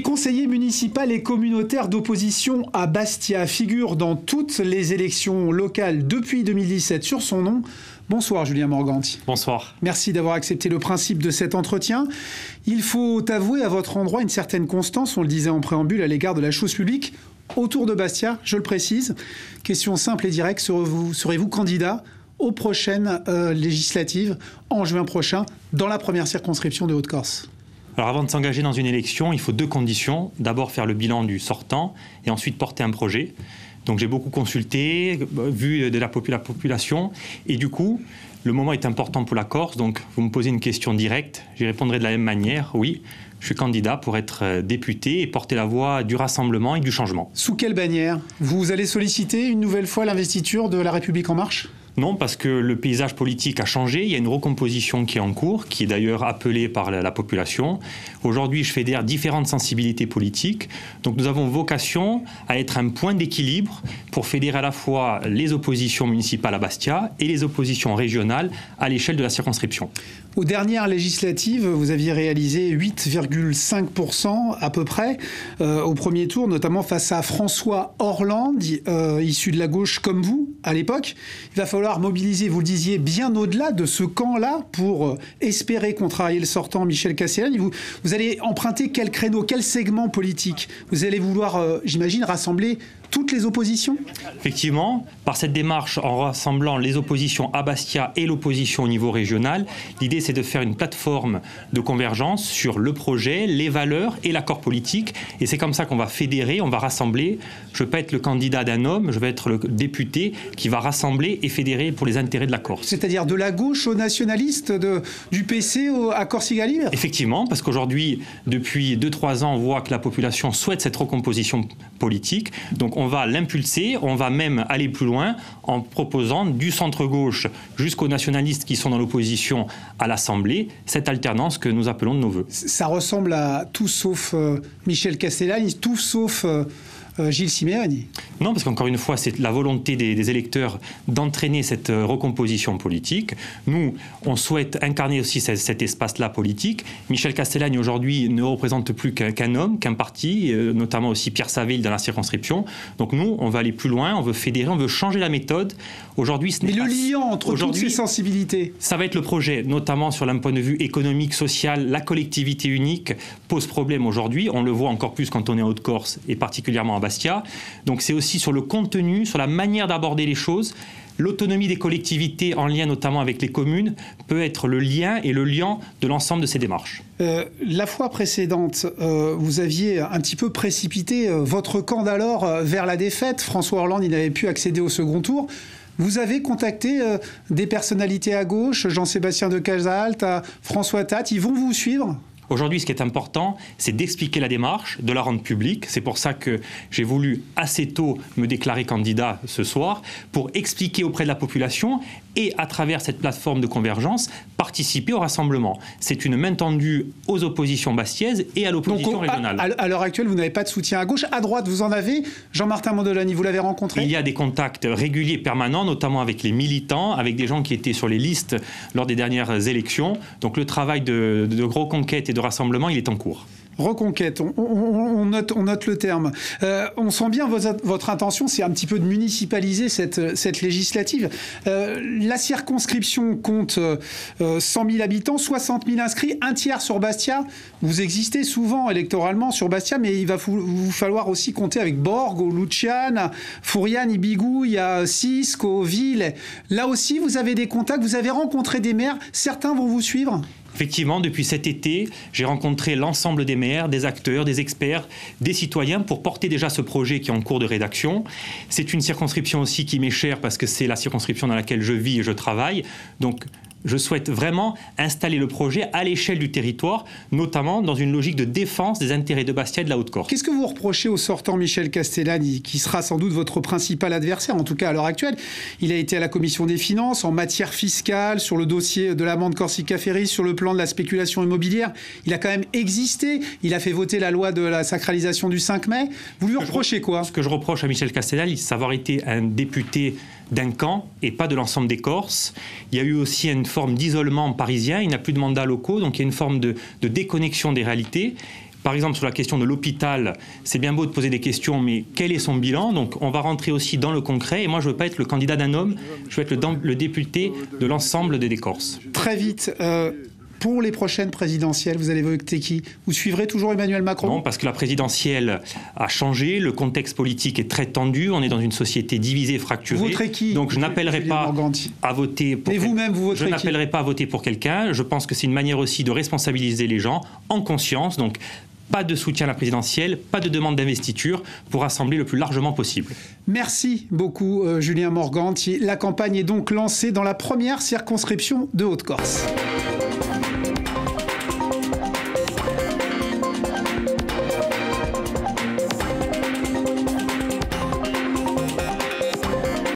est conseiller municipal et communautaire d'opposition à Bastia, figure dans toutes les élections locales depuis 2017 sur son nom. Bonsoir Julien Morganti. Bonsoir. Merci d'avoir accepté le principe de cet entretien. Il faut avouer à votre endroit une certaine constance, on le disait en préambule, à l'égard de la chose publique autour de Bastia, je le précise. Question simple et directe, serez-vous candidat aux prochaines euh, législatives en juin prochain dans la première circonscription de Haute-Corse? Alors avant de s'engager dans une élection, il faut deux conditions. D'abord faire le bilan du sortant et ensuite porter un projet. Donc j'ai beaucoup consulté, vu de la, population et du coup, le moment est important pour la Corse. Donc vous me posez une question directe, j'y répondrai de la même manière. Oui, je suis candidat pour être euh, député et porter la voix du rassemblement et du changement. Sous quelle bannière? Vous allez solliciter une nouvelle fois l'investiture de La République en marche? Non, parce que le paysage politique a changé. Il y a une recomposition qui est en cours, qui est d'ailleurs appelée par la, population. Aujourd'hui, je fédère différentes sensibilités politiques. Donc nous avons vocation à être un point d'équilibre pour fédérer à la fois les oppositions municipales à Bastia et les oppositions régionales à l'échelle de la circonscription. Aux dernières législatives, vous aviez réalisé 8,5% à peu près euh, au premier tour, notamment face à François Orland, euh, issu de la gauche comme vous à l'époque. Il va falloir mobiliser, vous le disiez, bien au-delà de ce camp-là pour euh, espérer contrarier le sortant Michel Castellani. Vous, vous allez emprunter quel créneau, quel segment politique? Vous allez vouloir, j'imagine, rassembler toutes les oppositions? Effectivement, par cette démarche en rassemblant les oppositions à Bastia et l'opposition au niveau régional, l'idée c'est de faire une plateforme de convergence sur le projet, les valeurs et l'accord politique. Et c'est comme ça qu'on va fédérer, on va rassembler. Je ne veux pas être le candidat d'un homme, je vais être le député qui va rassembler et fédérer pour les intérêts de la Corse. C'est-à-dire de la gauche aux nationalistes, de, du PC au, à Corsica Libre Effectivement, parce qu'aujourd'hui, depuis 2-3 ans, on voit que la population souhaite cette recomposition politique. Donc on va l'impulser, on va même aller plus loin en proposant du centre-gauche jusqu'aux nationalistes qui sont dans l'opposition à l'Assemblée, cette alternance que nous appelons de nos voeux. Ça ressemble à tout sauf euh, Michel Castellani, tout sauf... Euh, Gilles Siméoni. Non, parce qu'encore une fois, c'est la volonté des, électeurs d'entraîner cette euh, recomposition politique. Nous, on souhaite incarner aussi cet, espace-là politique. Michel Castellani, aujourd'hui, ne représente plus qu'un homme, qu'un parti, euh, notamment aussi Pierre Saville dans la circonscription. Donc nous, on va aller plus loin, on veut fédérer, on veut changer la méthode. Aujourd'hui, ce n'est Mais le lien entre toutes ces sensibilités Ça va être le projet, notamment sur un point de vue économique, social. La collectivité unique pose problème aujourd'hui. On le voit encore plus quand on est en Haute-Corse et particulièrement Bastia. Donc c'est aussi sur le contenu, sur la manière d'aborder les choses. L'autonomie des collectivités, en lien notamment avec les communes, peut être le lien et le lien de l'ensemble de ces démarches. Euh, la fois précédente, euh, vous aviez un petit peu précipité euh, votre camp d'alors vers la défaite. François Hollande, il n'avait pu accéder au second tour. Vous avez contacté des personnalités à gauche, Jean-Sébastien de Casalt, François Tat, ils vont vous suivre? Aujourd'hui, ce qui est important, c'est d'expliquer la démarche, de la rendre publique. C'est pour ça que j'ai voulu assez tôt me déclarer candidat ce soir, pour expliquer auprès de la population et à travers cette plateforme de convergence, participer au rassemblement. C'est une main tendue aux oppositions bastiaises et à l'opposition régionale. À, l'heure actuelle, vous n'avez pas de soutien à gauche. À droite, vous en avez. Jean-Martin Mondolani, vous l'avez rencontré Il y a des contacts réguliers, permanents, notamment avec les militants, avec des gens qui étaient sur les listes lors des dernières élections. Donc le travail de, de gros conquêtes et de rassemblement, il est en cours. Reconquête, on, note, le terme. Euh, on sent bien votre, intention, c'est un petit peu de municipaliser cette, cette législative. Euh, la circonscription compte 100 euh, 000 habitants, 60 000 inscrits, un tiers sur Bastia. Vous existez souvent électoralement sur Bastia, mais il va vous, falloir aussi compter avec Borgo, Luciane, Fouriane, Ibigou, il y a Cisco, Ville. Là aussi, vous avez des contacts, vous avez rencontré des maires. Certains vont vous suivre? Effectivement, depuis cet été, j'ai rencontré l'ensemble des maires, des acteurs, des experts, des citoyens pour porter déjà ce projet qui est en cours de rédaction. C'est une circonscription aussi qui m'est chère parce que c'est la circonscription dans laquelle je vis et je travaille. Donc je souhaite vraiment installer le projet à l'échelle du territoire, notamment dans une logique de défense des intérêts de Bastia et de la Haute-Corse. Qu'est-ce que vous reprochez au sortant Michel Castellani, qui sera sans doute votre principal adversaire, en tout cas à l'heure actuelle? Il a été à la commission des finances en matière fiscale, sur le dossier de l'amende Corsica Ferry, sur le plan de la spéculation immobilière. Il a quand même existé. Il a fait voter la loi de la sacralisation du 5 mai. Vous lui reprochez quoi? Ce que je reproche à Michel Castellani, c'est d'avoir été un député d'un camp et pas de l'ensemble des Corses. Il y a eu aussi une forme d'isolement parisien, il n'a plus de mandats locaux, donc il y a une forme de, déconnexion des réalités. Par exemple, sur la question de l'hôpital, c'est bien beau de poser des questions, mais quel est son bilan? Donc, on va rentrer aussi dans le concret. Et moi, je ne veux pas être le candidat d'un homme, je veux être le, député de l'ensemble des Corses. Très vite. Euh, pour les prochaines présidentielles, vous allez voter qui? Vous suivrez toujours Emmanuel Macron? Non, parce que la présidentielle a changé, le contexte politique est très tendu, on est dans une société divisée, fracturée. Vous voterez qui? Donc je n'appellerai pas à voter pour. Mais vous-même, vous voterez Je n'appellerai pas à voter pour quelqu'un. Je pense que c'est une manière aussi de responsabiliser les gens en conscience. Donc pas de soutien à la présidentielle, pas de demande d'investiture pour rassembler le plus largement possible. Merci beaucoup, euh, Julien Morganti. La campagne est donc lancée dans la première circonscription de Haute-Corse.